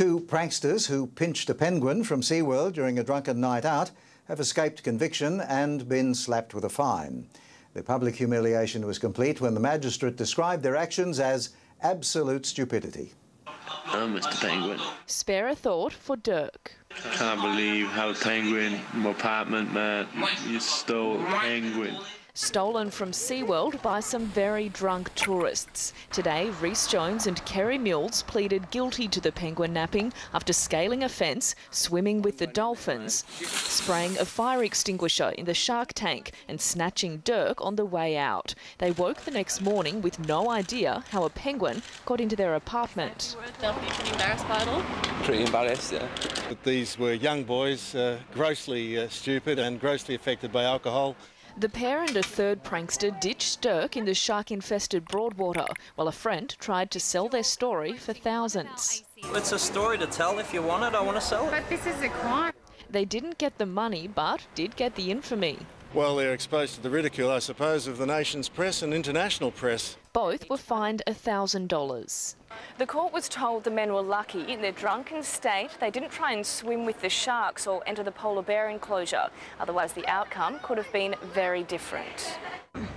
Two pranksters who pinched a penguin from SeaWorld during a drunken night out have escaped conviction and been slapped with a fine. The public humiliation was complete when the magistrate described their actions as absolute stupidity. Oh, Mr. Penguin. Spare a thought for Dirk. Can't believe how penguin, my apartment, man. You stole a penguin. Stolen from SeaWorld by some very drunk tourists. Today, Rhys Jones and Kerry Mills pleaded guilty to the penguin napping after scaling a fence, swimming with the dolphins, spraying a fire extinguisher in the shark tank and snatching Dirk on the way out. They woke the next morning with no idea how a penguin got into their apartment. They'll be pretty embarrassed by it all. Pretty embarrassed, yeah. But these were young boys, uh, grossly uh, stupid and grossly affected by alcohol. The pair and a third prankster ditched Dirk in the shark infested Broadwater, while a friend tried to sell their story for thousands. It's a story to tell. If you want it, I want to sell it. But this is a crime. They didn't get the money, but did get the infamy. Well, they're exposed to the ridicule, I suppose, of the nation's press and international press. Both were fined $1,000. The court was told the men were lucky. In their drunken state, they didn't try and swim with the sharks or enter the polar bear enclosure. Otherwise, the outcome could have been very different.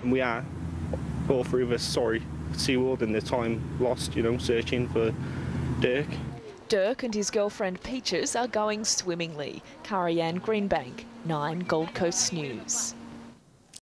We are all three of us sorry for SeaWorld and the time lost, you know, searching for Dirk. Dirk and his girlfriend Peaches are going swimmingly. Kari Ann Greenbank, 9 Gold Coast News.